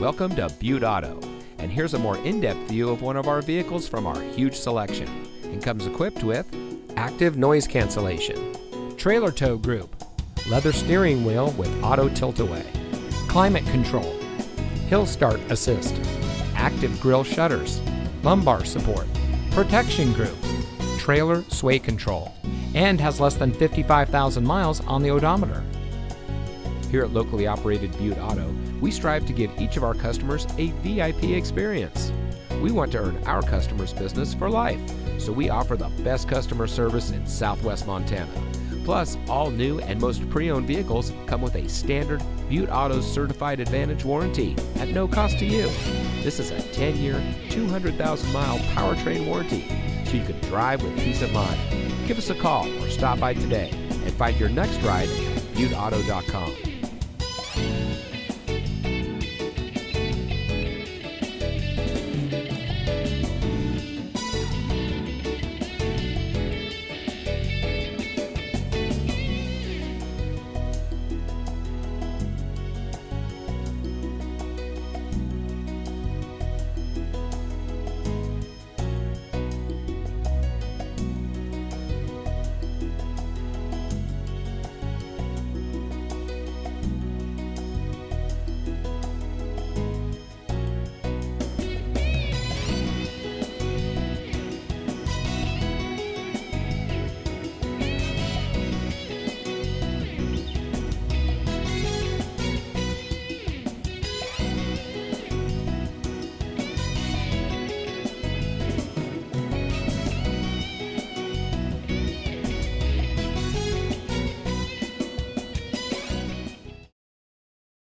Welcome to Butte Auto. And here's a more in-depth view of one of our vehicles from our huge selection. And comes equipped with active noise cancellation, trailer tow group, leather steering wheel with auto tilt-away, climate control, hill start assist, active grille shutters, lumbar support, protection group, trailer sway control, and has less than 55,000 miles on the odometer. Here at locally operated Butte Auto, we strive to give each of our customers a VIP experience. We want to earn our customers' business for life, so we offer the best customer service in southwest Montana. Plus, all new and most pre owned vehicles come with a standard Butte Auto Certified Advantage warranty at no cost to you. This is a 10 year, 200,000 mile powertrain warranty, so you can drive with peace of mind. Give us a call or stop by today and find your next ride at butteauto.com.